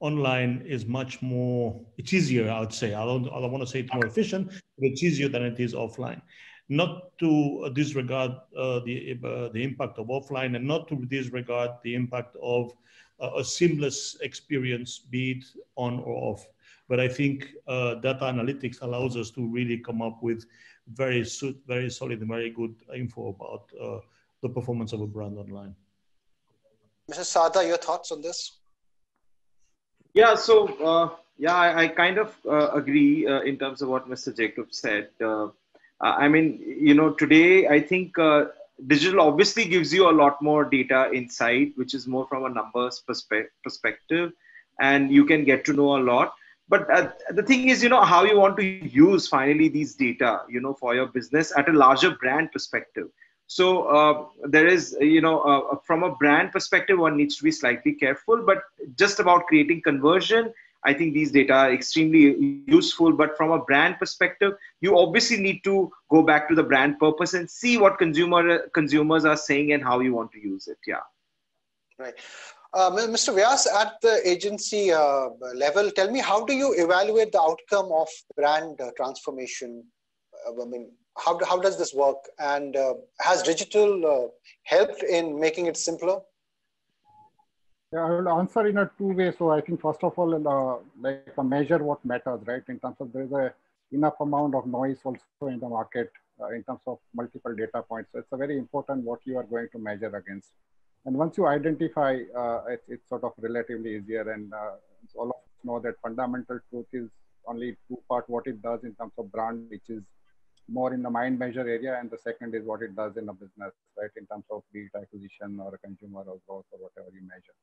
online is much more, it's easier, I would say. I don't, I don't want to say it's more efficient, but it's easier than it is offline. Not to disregard uh, the, uh, the impact of offline and not to disregard the impact of uh, a seamless experience, be it on or off. But I think uh, data analytics allows us to really come up with very, very solid and very good info about uh, the performance of a brand online. Mr. Sarda, your thoughts on this? Yeah, so uh, yeah, I, I, kind of uh, agree uh, in terms of what Mr. Jacob said. Uh, I mean, you know, today I think uh, digital obviously gives you a lot more data insight, which is more from a numbers perspe- perspective, and you can get to know a lot. But uh, the thing is, you know, how you want to use finally these data, you know, for your business at a larger brand perspective. So uh, there is, you know, uh, from a brand perspective, one needs to be slightly careful. But just about creating conversion, I think these data are extremely useful. But from a brand perspective, you obviously need to go back to the brand purpose and see what consumer consumers are saying and how you want to use it. Yeah. Right. Uh, Mr. Vyas, at the agency uh, level, tell me how do you evaluate the outcome of brand uh, transformation? Uh, I mean, how, how does this work? And uh, has digital uh, helped in making it simpler? Yeah, I will answer in a two ways. So I think first of all, uh, like measure what matters, right? In terms of there is a enough amount of noise also in the market uh, in terms of multiple data points. So it's a very important what you are going to measure against. And once you identify, uh, it's, it's sort of relatively easier. And uh, all of us know that fundamental truth is only two part what it does in terms of brand, which is more in the mind measure area, and the second is what it does in a business, right, in terms of lead acquisition or consumer or growth or whatever you measure.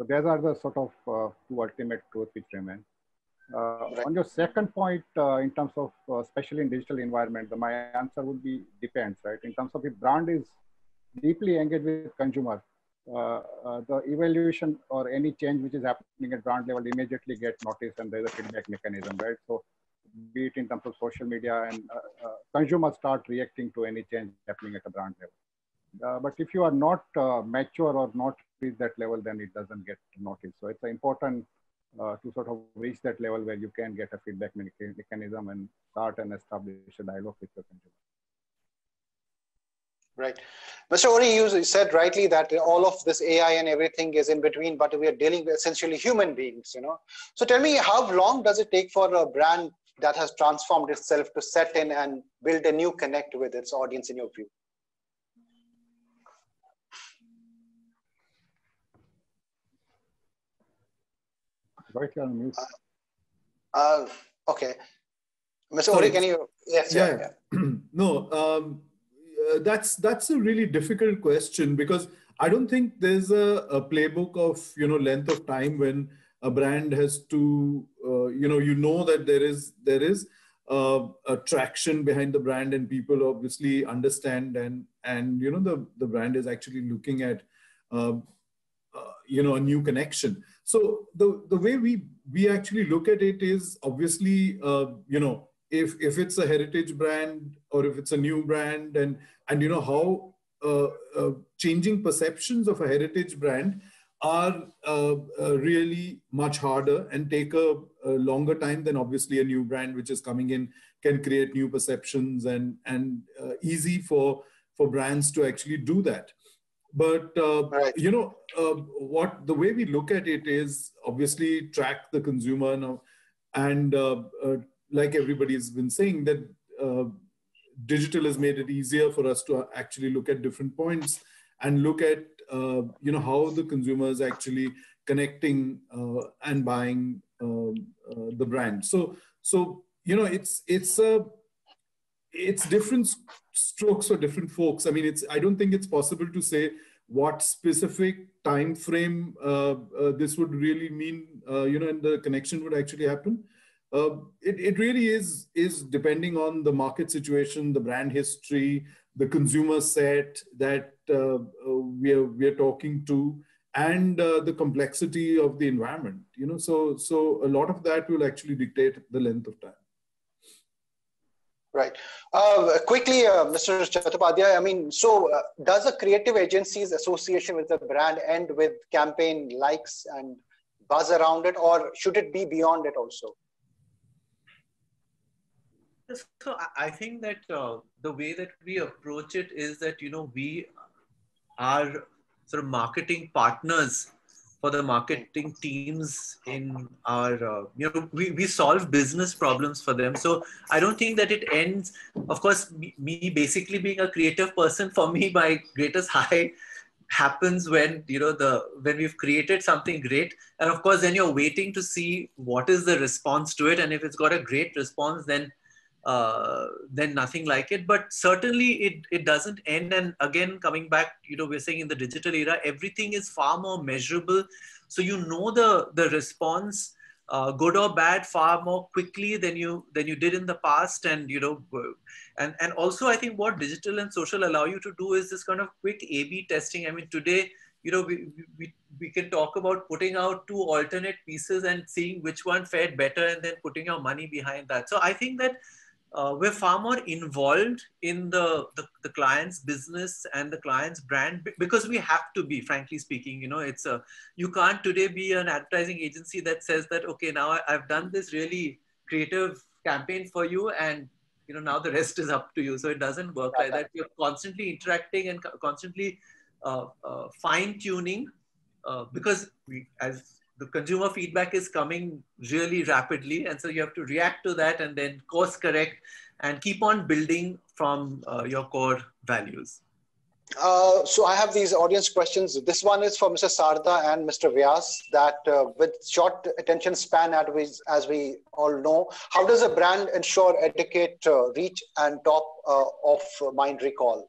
So these are the sort of uh, two ultimate truths which remain. Uh, right. On your second point, uh, in terms of, uh, especially in digital environment, the, my answer would be depends, right? In terms of if brand is deeply engaged with consumer, uh, uh, the evaluation or any change which is happening at brand level immediately get noticed and there's a feedback mechanism, right? So be it in terms of social media and consumers start reacting to any change happening at a brand level. Uh, but if you are not uh, mature or not reach that level, then it doesn't get noticed. So it's important uh, to sort of reach that level where you can get a feedback mechanism and start and establish a dialogue with the consumer. Right. Mr. Ohri, you said rightly that all of this AI and everything is in between, but we are dealing with essentially human beings, you know. So tell me, how long does it take for a brand that has transformed itself to set in and build a new connect with its audience in your view? Right on mute. Uh, uh, okay. Mr. Ohri, can you? Yes. Yeah. yeah. yeah. no, um, uh, that's that's a really difficult question because I don't think there's a, a playbook of you know length of time when a brand has to uh, you know you know that there is there is uh, a traction behind the brand and people obviously understand and and you know the the brand is actually looking at uh, uh, you know a new connection so the the way we we actually look at it is obviously uh, you know if if it's a heritage brand or if it's a new brand and and you know how uh, uh, changing perceptions of a heritage brand are uh, uh, really much harder and take a, a, longer time than obviously a new brand which is coming in can create new perceptions and and uh, easy for for brands to actually do that but uh, right. you know uh, what the way we look at it is obviously track the consumer now and uh, like everybody's been saying that digital has made it easier for us to actually look at different points and look at uh, you know how the consumers actually connecting uh, and buying um, uh, the brand so so you know it's it's a it's different strokes for different folks i mean it's i don't think it's possible to say what specific time frame uh, uh, this would really mean, uh, you know, and the connection would actually happen. Uh, it, it really is, is depending on the market situation, the brand history, the consumer set that uh, we, are, we are talking to, and the complexity of the environment. You know, so, so a lot of that will actually dictate the length of time. Right. Uh, quickly, uh, Mr. Chattopadhyay, I mean, so uh, does a creative agency's association with the brand end with campaign likes and buzz around it, or should it be beyond it also? So I think that uh, the way that we approach it is that, you know, we are sort of marketing partners for the marketing teams in our uh, you know we, we solve business problems for them. So i don't think that it ends of course me, me basically being a creative person for me my greatest high happens when you know the when we've created something great. And of course then you're waiting to see what is the response to it. And if it's got a great response then uh, then nothing like it. But certainly it, it doesn't end. And again, coming back, you know, we're saying in the digital era, everything is far more measurable. So you know the, the response, uh, good or bad, far more quickly than you than you did in the past. And you know, and and also I think what digital and social allow you to do is this kind of quick A/B testing. I mean, today you know we, we we can talk about putting out two alternate pieces and seeing which one fared better and then putting your money behind that so i think that uh, we're far more involved in the, the, the client's business and the client's brand because we have to be frankly speaking you know it's a you can't today be an advertising agency that says that okay now i've done this really creative campaign for you and you know now the rest is up to you. So it doesn't work like that. You're constantly interacting and constantly uh, uh, fine tuning uh, because we as the consumer feedback is coming really rapidly and so you have to react to that and then course correct and keep on building from uh, your core values uh, so I have these audience questions. This one is for Mr. Sarda and Mr. Vyas that uh, with short attention span as we, as we all know, how does a brand ensure etiquette, uh, reach and top uh, of mind recall?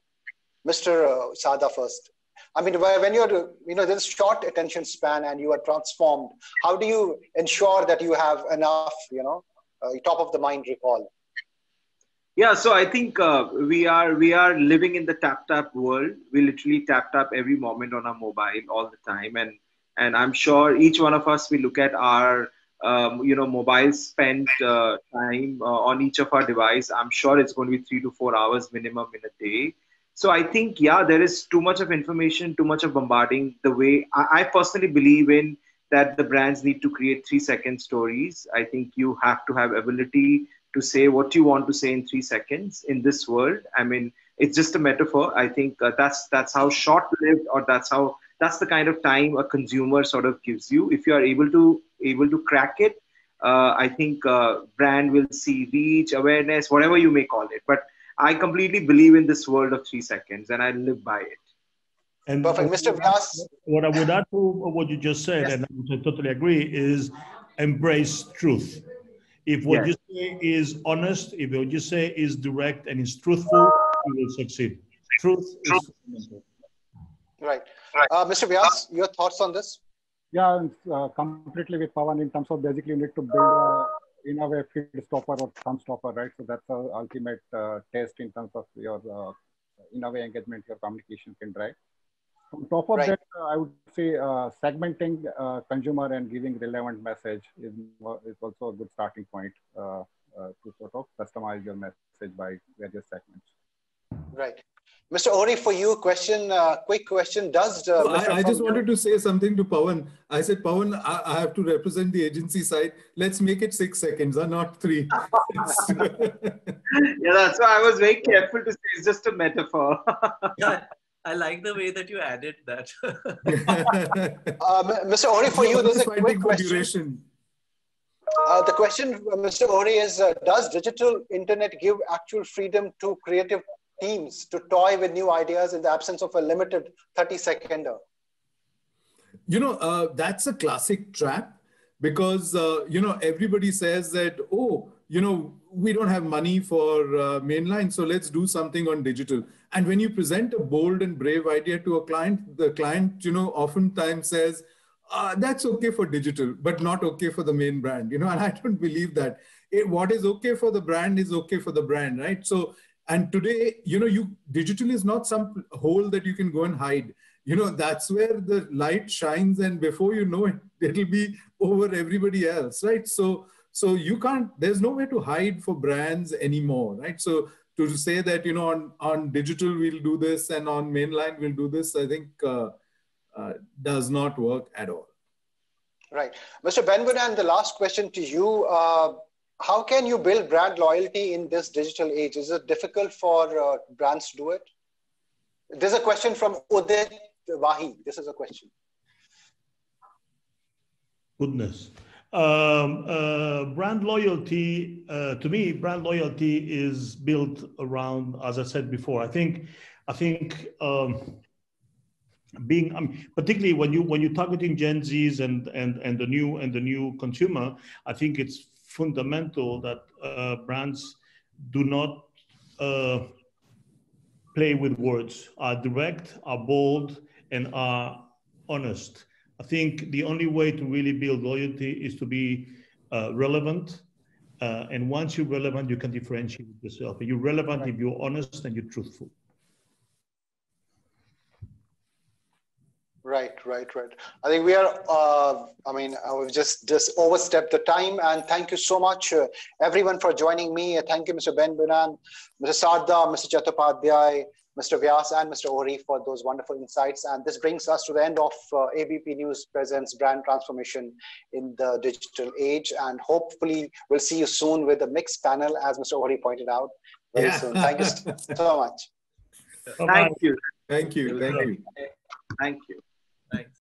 Mr. Uh, Sarda first. I mean, when you're, you know, there's short attention span and you are transformed, how do you ensure that you have enough, you know, uh, top of the mind recall? Yeah, so I think uh, we are we are living in the tap tap world. We literally tap tap every moment on our mobile all the time, and and I'm sure each one of us we look at our um, you know mobile spent uh, time uh, on each of our device. I'm sure it's going to be three to four hours minimum in a day so i think yeah there is too much of information too much of bombarding. The way I, I, personally believe in that the brands need to create three second stories. I think you have to have ability to say what you want to say in three seconds in this world. I mean it's just a metaphor. I think uh, that's that's how short lived or that's how that's the kind of time a consumer sort of gives you. If you are able to able to crack it uh, i think uh, brand will see reach awareness whatever you may call it. But I completely believe in this world of three seconds and I live by it. And Perfect. Mr. Vyas. What I would add to what you just said, yes. and I totally agree, is embrace truth. If what yes. you say is honest, if what you say is direct and is truthful, you will succeed. Truth is fundamental. Right. Uh, Mr. Vyas, your thoughts on this? Yeah, uh, completely with Pawan in terms of basically you need to build a in a way feed stopper or thumb stopper, right? So that's the ultimate uh, test in terms of your uh, in a way engagement your communication can drive. On top of right. that, uh, I would say uh, segmenting uh, consumer and giving relevant message is, is also a good starting point uh, to sort of customize your message by various segments. Right. Mr. Ohri, for you, question, uh, quick question. Does uh, I, I, just wanted to say something to Pawan. I said, Pawan, I, I, have to represent the agency side. Let's make it six seconds, or not three. yeah, that's why I was very careful to say it's just a metaphor. yeah, I like the way that you added that. uh, Mr. Ohri, for you, there's a quick question. Uh, the question, Mr. Ohri, is uh, Does digital internet give actual freedom to creative teams to toy with new ideas in the absence of a limited 30 seconder? You know, uh, that's a classic trap because, uh, you know, everybody says that, oh, you know, we don't have money for uh, mainline, so let's do something on digital. And when you present a bold and brave idea to a client, the client, you know, oftentimes says, uh, that's okay for digital, but not okay for the main brand, you know, and I don't believe that. It, what is okay for the brand is okay for the brand, right? So, and today, you know, you digital is not some hole that you can go and hide. You know, that's where the light shines, and before you know it, it'll be over everybody else, right? So, so you can't. There's no way to hide for brands anymore, right? So, to say that you know on on digital we'll do this and on mainline we'll do this, I think. Uh, uh, does not work at all. Right. Mr. Benbunan, the last question to you. Uh, how can you build brand loyalty in this digital age? Is it difficult for uh, brands to do it? There's a question from Udit Wahi. This is a question. Goodness. Um, uh, brand loyalty, uh, to me, brand loyalty is built around, as I said before, I think, I think um, being um, particularly when you when you're targeting Gen Zs and and and the new and the new consumer, I think it's fundamental that uh, brands do not uh, play with words, are direct, are bold, and are honest. I think the only way to really build loyalty is to be uh, relevant. Uh, and once you're relevant, you can differentiate yourself. You're relevant if you're honest and you're truthful. Right, right, right. I think we are. Uh, I mean, uh, we've just just overstepped the time, and thank you so much, uh, everyone, for joining me. Thank you, Mr. Benbunan, Mr. Sarda, Mr. Chattopadhyay, Mr. Vyas, and Mr. Ohri for those wonderful insights. And this brings us to the end of uh, ABP News Presents Brand Transformation in the Digital Age. And hopefully, we'll see you soon with a mixed panel, as Mr. Ohri pointed out. Very yeah. soon. Thank you so much. Thank you. Thank you. Thank you. Thank you. Thanks.